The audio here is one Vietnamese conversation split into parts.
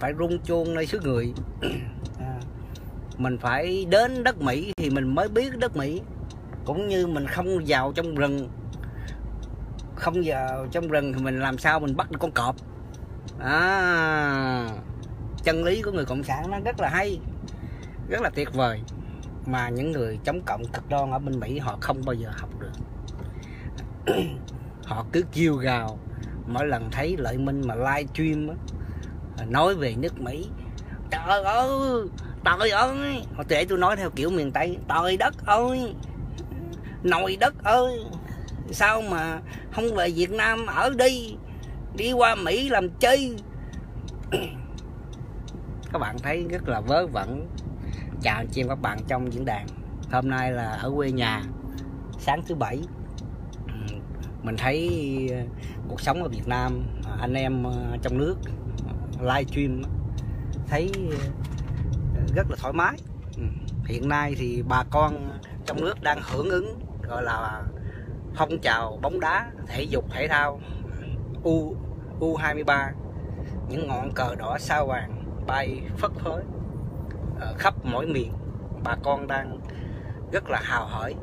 phải rung chuông nơi xứ người. À, mình phải đến đất Mỹ thì mình mới biết đất Mỹ. Cũng như mình không vào trong rừng. Không vào trong rừng thì mình làm sao mình bắt được con cọp. À, chân lý của người cộng sản nó rất là hay rất là tuyệt vời. Mà những người chống cộng cực đoan ở bên Mỹ họ không bao giờ học được. Họ cứ kêu gào. Mỗi lần thấy lợi minh mà live stream á, nói về nước Mỹ. Trời ơi trời ơi. Họ để tôi nói theo kiểu miền Tây, trời đất ơi. Nồi đất ơi. Sao mà không về Việt Nam ở đi? Đi qua Mỹ làm chơi các bạn thấy rất là vớ vẩn. Chào anh chị các bạn trong diễn đàn. Hôm nay là ở quê nhà, sáng thứ bảy. Mình thấy cuộc sống ở Việt Nam, anh em ờ, trong nước live stream thấy ờ, rất là thoải mái. Ừ. Hiện nay thì bà con trong nước đang hưởng ứng, gọi là, phong trào bóng đá thể dục, thể thao, U U23 những ngọn cờ đỏ sao vàng bay phất phới ở khắp mỗi miền. Bà con đang rất là hào hởi,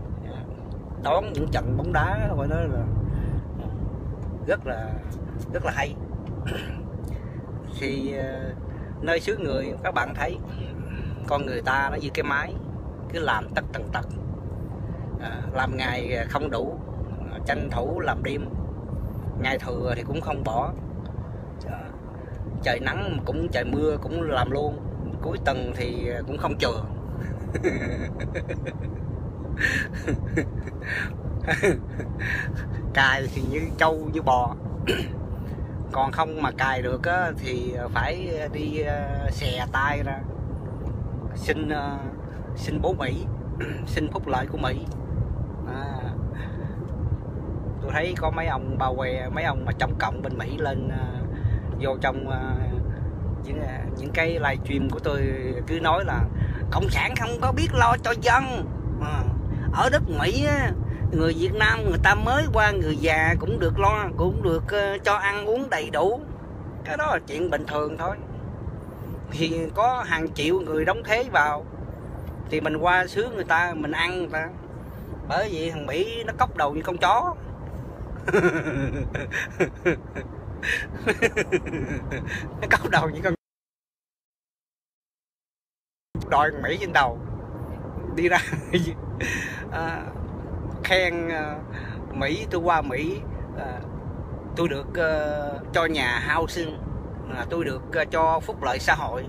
đón những trận bóng đá phải nói là, rất là rất là hay thì ờ, nơi xứ người các bạn thấy con người ta nó như cái máy cứ làm tất tần tật. À, làm ngày không đủ tranh thủ làm đêm. Ngày thừa thì cũng không bỏ. Trời nắng cũng trời mưa cũng làm luôn. Cuối tuần thì cũng không chừa. Cài thì như trâu như bò còn không mà cài được á, thì phải đi ờ, xè tay ra. Xin ờ, xin bố Mỹ xin phúc lợi của Mỹ. À, tôi thấy có mấy ông bao que mấy ông mà chống cộng bên Mỹ lên uh, vô trong uh, những uh, những cái livestream của tôi cứ nói là cộng sản không có biết lo cho dân. À, ở đất Mỹ á, người Việt Nam người ta mới qua người già cũng được lo cũng được uh, cho ăn uống đầy đủ. Cái đó là chuyện bình thường thôi. Thì có hàng triệu người đóng thế vào thì mình qua xứ người ta mình ăn người ta. Bởi vì thằng Mỹ nó cốc đầu như con chó. Nó cốc đầu như con đòi Mỹ trên đầu. Đi ra. À, khen ờ, Mỹ tôi qua Mỹ ờ, tôi được ờ, cho nhà housing à, tôi được cho phúc lợi xã hội.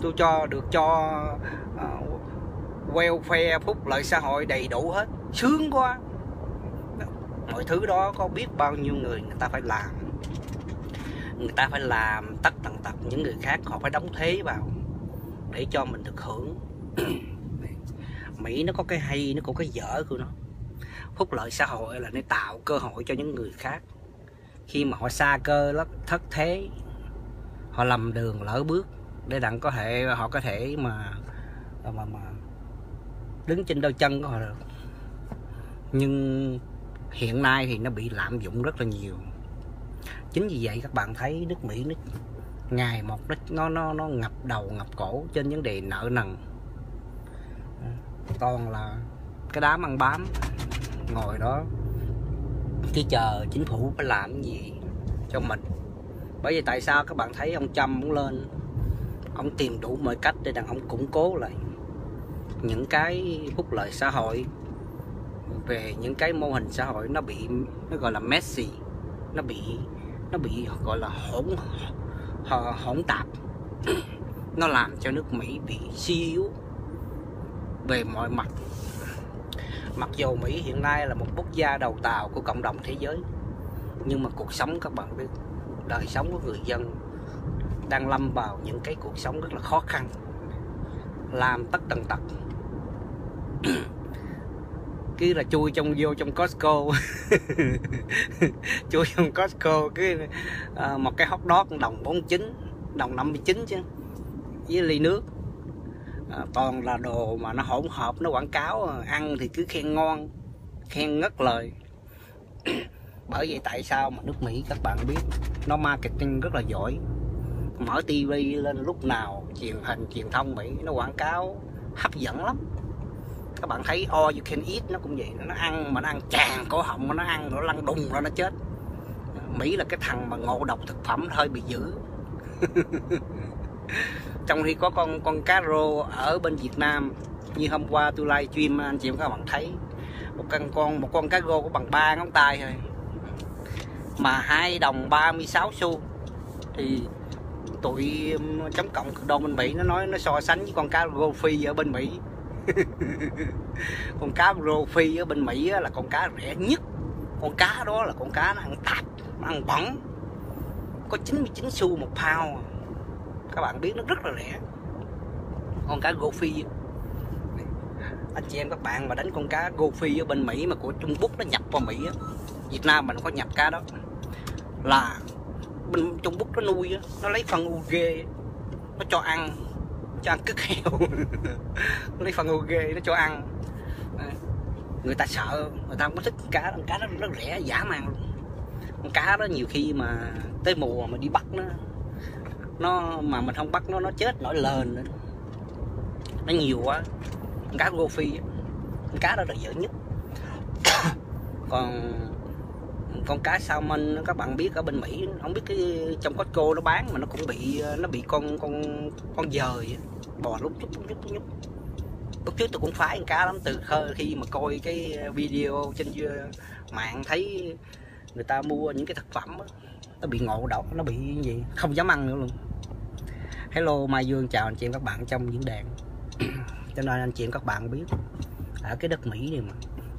Tôi cho được cho welfare phúc lợi xã hội đầy đủ hết. Sướng quá. Mọi thứ đó có biết bao nhiêu người người ta phải làm. Người ta phải làm tất tần tật những người khác họ phải đóng thế vào để cho mình được hưởng. Mỹ nó có cái hay nó có cái dở của nó phúc lợi xã hội là nó tạo cơ hội cho những người khác. Khi mà họ xa cơ lắm thất thế họ lầm đường lỡ bước để đặng có thể họ có thể mà mà mà đứng trên đôi chân của họ được. Nhưng hiện nay thì nó bị lạm dụng rất là nhiều. Chính vì vậy các bạn thấy nước Mỹ nước ngày một nó nó nó, nó ngập đầu ngập cổ trên vấn đề nợ nần. Ờ, toàn là cái đám ăn bám ngồi đó. Cứ chờ chính phủ phải làm cái gì cho mình. Bởi vì tại sao các bạn thấy ông Trump muốn lên, ông tìm đủ mọi cách để đàn ông củng cố lại những cái phúc lợi xã hội. Về những cái mô hình xã hội nó bị, nó gọi là messy, nó bị nó bị gọi là hỗn hỗn tạp. Nó làm cho nước Mỹ bị suy yếu về mọi mặt mặc dù Mỹ hiện nay là một quốc gia đầu tàu của cộng đồng thế giới nhưng mà cuộc sống các bạn biết đời sống của người dân đang lâm vào những cái cuộc sống rất là khó khăn làm tất tần tật. Cứ là chui trong vô trong Costco. Chui trong Costco cái à, một cái hot dog đồng 49 đồng 59 chứ với ly nước à, toàn là đồ mà nó hỗn hợp nó quảng cáo à, ăn thì cứ khen ngon khen ngất lời. Bởi vậy tại sao mà nước Mỹ các bạn biết nó marketing rất là giỏi. Mở tivi lên lúc nào truyền hình truyền thông mỹ nó quảng cáo hấp dẫn lắm. Các bạn thấy all you can eat nó cũng vậy nó ăn mà nó ăn tràn cổ họng mà nó ăn nó lăn đùng ra nó chết. Mỹ là cái thằng mà ngộ độc thực phẩm hơi bị dữ. trong khi có con con cá rô ở bên việt nam, như hôm qua tôi live stream, anh chị các bạn thấy, một con con, một con cá rô có bằng ba ngón tay thôi. Mà hai đồng 36 xu. Thì tụi chấm cộng cực bên Mỹ, nó nói, nó so sánh với con cá rô phi ở bên Mỹ. Con cá rô phi ở bên Mỹ là con cá rẻ nhất. Con cá đó là con cá nó ăn tạp, nó ăn bẩn. Có 99 xu một pound các bạn biết nó rất là rẻ. Con cá gô phi anh chị em các bạn mà đánh con cá gô phi ở bên Mỹ mà của Trung Quốc nó nhập vào Mỹ á, Việt Nam mình có nhập cá đó, là bên Trung Quốc nó nuôi á, nó lấy phân UG nó cho ăn cho ăn cứt heo. Lấy phân UG nó cho ăn. Người ta sợ, người ta không có thích cá, con cá nó rất rẻ giả mang luôn. Con cá đó nhiều khi mà tới mùa mà đi bắt nó nó mà mình không bắt nó nó chết nổi lên nữa. Nó nhiều quá. Con cá rô phi con cá đó là dở nhất. Còn con cá salmon các bạn biết ở bên Mỹ không biết cái trong Costco nó bán mà nó cũng bị nó bị con con con dời bò lúc chút lúc chút lúc. Lúc trước tôi cũng phái con cá lắm từ khi mà coi cái video trên uh, mạng thấy người ta mua những cái thực phẩm đó, nó bị ngộ độc nó bị gì không dám ăn nữa luôn hello, mai dương, chào anh chị em các bạn trong diễn đàn. Cho nên anh chị em các bạn biết, ở cái đất mỹ này mà,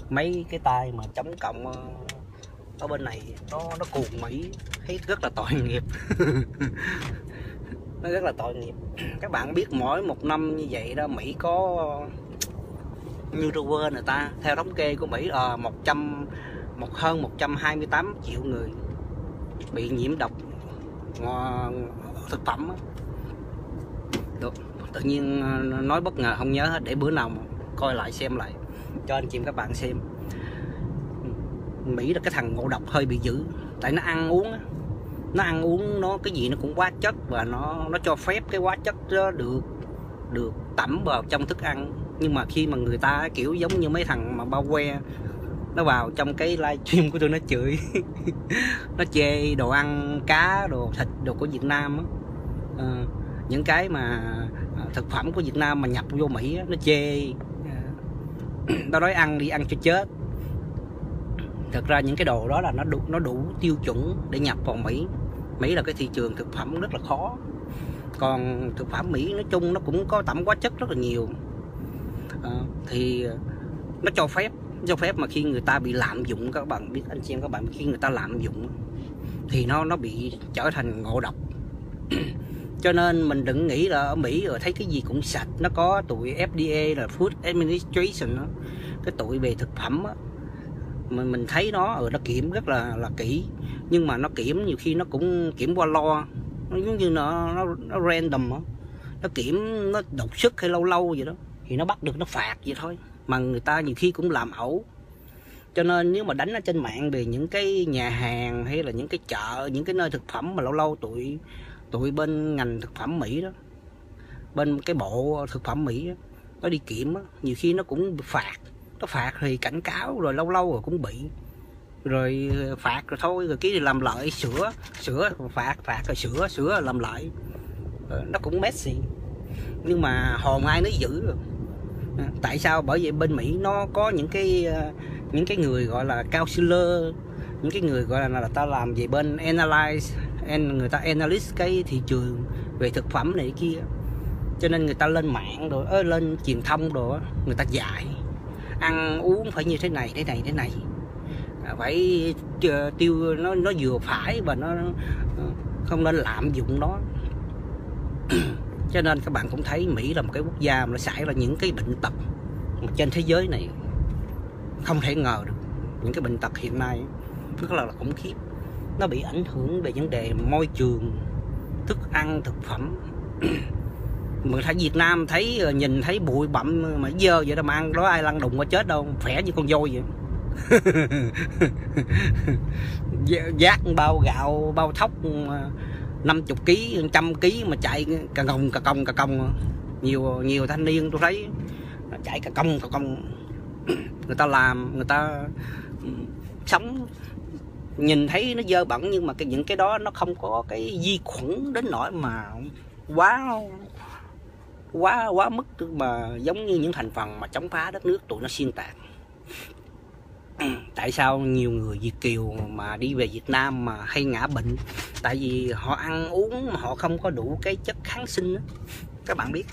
mấy cái tay mà chống cộng ờ, ở bên này nó nó cuồng mỹ, thấy rất là tội nghiệp. Nó rất là tội nghiệp. Các bạn biết mỗi một năm như vậy đó, mỹ có, như quên người ta, theo thống kê của mỹ là một trăm, một, hơn 128 triệu người bị nhiễm độc ờ, thực phẩm được. Tự nhiên ờ, nói bất ngờ không nhớ hết để bữa nào coi lại xem lại. Cho anh chị các bạn xem. Mỹ là cái thằng ngộ độc hơi bị dữ. Tại nó ăn uống nó ăn uống nó cái gì nó cũng quá chất và nó nó cho phép cái quá chất đó được được tẩm vào trong thức ăn. Nhưng mà khi mà người ta kiểu giống như mấy thằng mà bao que nó vào trong cái livestream của tôi nó chửi. Nó chê đồ ăn cá đồ thịt đồ của Việt Nam á. À, những cái mà à, thực phẩm của Việt Nam mà nhập vô Mỹ nó chê. Nó nói ăn đi ăn cho chết. Thật ra những cái đồ đó là nó đủ nó đủ tiêu chuẩn để nhập vào Mỹ. Mỹ là cái thị trường thực phẩm rất là khó. Còn thực phẩm Mỹ nói chung nó cũng có tẩm hóa chất rất là nhiều. À, thì nó cho phép cho phép mà khi người ta bị lạm dụng các bạn biết anh chị em các bạn khi người ta lạm dụng thì nó nó bị trở thành ngộ độc cho nên mình đừng nghĩ là ở Mỹ rồi thấy cái gì cũng sạch nó có tụi FDA là Food Administration đó. cái tụi về thực phẩm đó. mình mình thấy nó ở nó kiểm rất là là kỹ nhưng mà nó kiểm nhiều khi nó cũng kiểm qua lo nó giống như nó nó, nó random đó. nó kiểm nó đột sức hay lâu lâu vậy đó thì nó bắt được nó phạt vậy thôi mà người ta nhiều khi cũng làm ẩu cho nên nếu mà đánh ở trên mạng về những cái nhà hàng hay là những cái chợ những cái nơi thực phẩm mà lâu lâu tụi tụi bên ngành thực phẩm mỹ đó bên cái bộ thực phẩm mỹ đó, nó đi kiểm đó, nhiều khi nó cũng phạt nó phạt thì cảnh cáo rồi lâu lâu rồi cũng bị. Rồi ờ, phạt rồi thôi rồi cái làm lợi sửa sửa phạt phạt rồi sửa sửa làm lại ờ, nó cũng messy. Nhưng mà hồn ai nó giữ rồi. Ờ, tại sao? Bởi vì bên mỹ nó có những cái những cái người gọi là counselor những cái người gọi là, là ta làm về bên analyze người ta analyst cái thị trường về thực phẩm này kia. Cho nên người ta lên mạng rồi ớ, lên truyền thông rồi người ta dạy. Ăn uống phải như thế này thế này thế này. À, phải ờ, tiêu nó nó vừa phải và nó ờ, không nên lạm dụng nó. Cho nên các bạn cũng thấy Mỹ là một cái quốc gia mà nó xảy ra những cái bệnh tật trên thế giới này không thể ngờ được. Những cái bệnh tật hiện nay rất là, là khủng khiếp nó bị ảnh hưởng về vấn đề môi trường, thức ăn, thực phẩm. Mà thấy Việt Nam thấy ờ, nhìn thấy bụi bặm, mà dơ vậy đó mà ăn đó, ai lăn đùng mà chết đâu, khỏe như con voi vậy. Giác bao gạo, bao thóc ờ, 50 kg trăm kg mà chạy cà còng cà còng cà còng. Nhiều nhiều thanh niên tôi thấy chạy cà còng cà còng. Người ta làm, người ta ừ, sống nhìn thấy nó dơ bẩn nhưng mà cái, những cái đó nó không có cái vi khuẩn đến nỗi mà quá quá quá mức mà giống như những thành phần mà chống phá đất nước, tụi nó xuyên tạc. Tại sao nhiều người Việt kiều mà đi về Việt Nam mà hay ngã bệnh? Tại vì họ ăn uống mà họ không có đủ cái chất kháng sinh đó. các bạn biết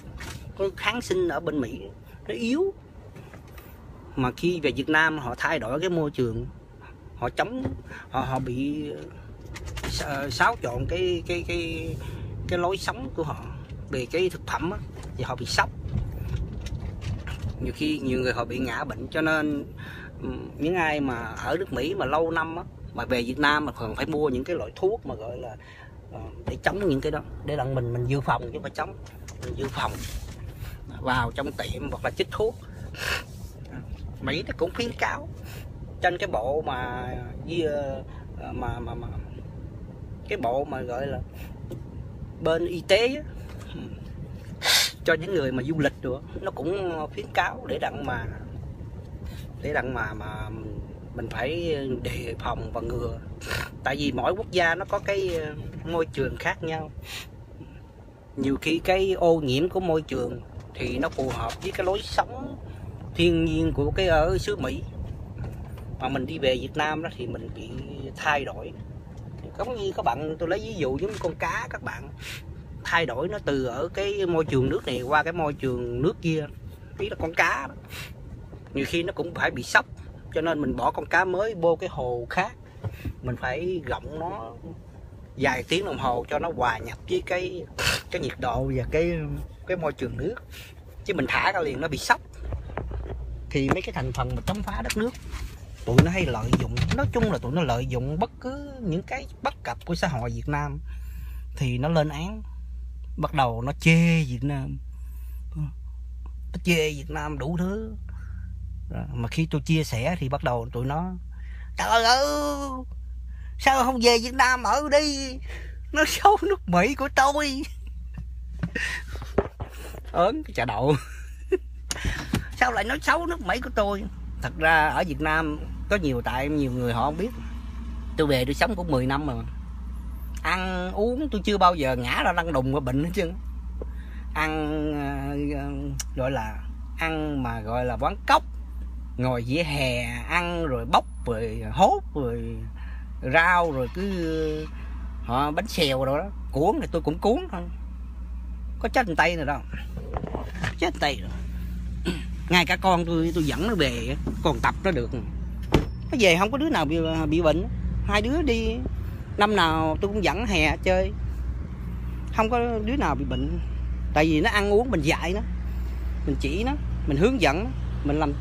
kháng sinh ở bên Mỹ nó yếu. Mà khi về Việt Nam họ thay đổi cái môi trường họ chống họ họ bị ờ, xáo trộn cái cái cái cái lối sống của họ. Về cái thực phẩm á, thì họ bị sốc. Nhiều khi nhiều người họ bị ngã bệnh cho nên những ai mà ở nước Mỹ mà lâu năm á, mà về Việt Nam mà còn phải mua những cái loại thuốc mà gọi là ờ, để chống những cái đó để là mình mình dự phòng chứ phải chống mình dự phòng vào trong tiệm hoặc là chích thuốc. Mỹ nó cũng khuyến cáo trên cái bộ mà với ờ, mà mà mà cái bộ mà gọi là bên y tế á, cho những người mà du lịch nữa nó cũng khuyến cáo để đặng mà để đặng mà mà mình phải đề phòng và ngừa. Tại vì mỗi quốc gia nó có cái ờ, môi trường khác nhau. Nhiều khi cái ô nhiễm của môi trường thì nó phù hợp với cái lối sống thiên nhiên của cái ở xứ Mỹ mà mình đi về Việt Nam đó thì mình bị thay đổi. Giống như các bạn, tôi lấy ví dụ giống con cá các bạn. Thay đổi nó từ ở cái môi trường nước này qua cái môi trường nước kia. Biết là con cá đó. nhiều khi nó cũng phải bị sốc, cho nên mình bỏ con cá mới vô cái hồ khác. Mình phải gọng nó vài tiếng đồng hồ cho nó hòa nhập với cái cái nhiệt độ và cái cái môi trường nước. Chứ mình thả ra liền nó bị sốc. Thì mấy cái thành phần mà chống phá đất nước tụi nó hay lợi dụng, nói chung là tụi nó lợi dụng bất cứ những cái bất cập của xã hội Việt Nam thì nó lên án. Bắt đầu nó chê Việt Nam. Nó chê Việt Nam đủ thứ. Mà khi tôi chia sẻ thì bắt đầu tụi nó, trời ơi, sao không về Việt Nam ở đi? Nó xấu nước Mỹ của tôi. Ớn cái trà đậu. Sao lại nói xấu nước Mỹ của tôi? Thật ra ở Việt Nam có nhiều tại nhiều người họ không biết. Tôi về tôi sống cũng 10 năm rồi ăn uống tôi chưa bao giờ ngã ra lăn đùng qua bệnh hết chứ ăn ờ, ờ, gọi là ăn mà gọi là quán cốc, ngồi dĩa hè ăn rồi bóc rồi hốt rồi rau rồi cứ ờ, họ bánh xèo rồi đó. Cuốn thì tôi cũng cuốn thôi. Có chết tay rồi đâu. Chết tay rồi ngay cả con tôi tôi dẫn nó về, còn tập nó được. Nó về không có đứa nào bị bị bệnh. Hai đứa đi. Năm nào tôi cũng dẫn hè chơi. Không có đứa nào bị bệnh. Tại vì nó ăn uống mình dạy nó. Mình chỉ nó, mình hướng dẫn nó. Mình làm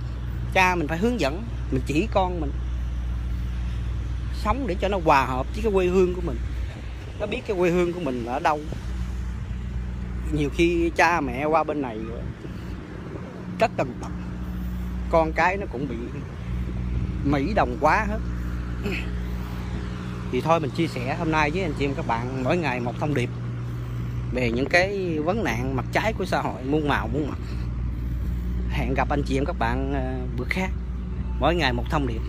cha mình phải hướng dẫn. Mình chỉ con mình. Sống để cho nó hòa hợp với cái quê hương của mình. Nó biết cái quê hương của mình ở đâu. Nhiều khi cha mẹ qua bên này rất cần tập con cái nó cũng bị mỹ đồng quá hết. Thì thôi mình chia sẻ hôm nay với anh chị em các bạn mỗi ngày một thông điệp về những cái vấn nạn mặt trái của xã hội, muôn màu, muôn mặt. Hẹn gặp anh chị em các bạn ờ, bữa khác. Mỗi ngày một thông điệp.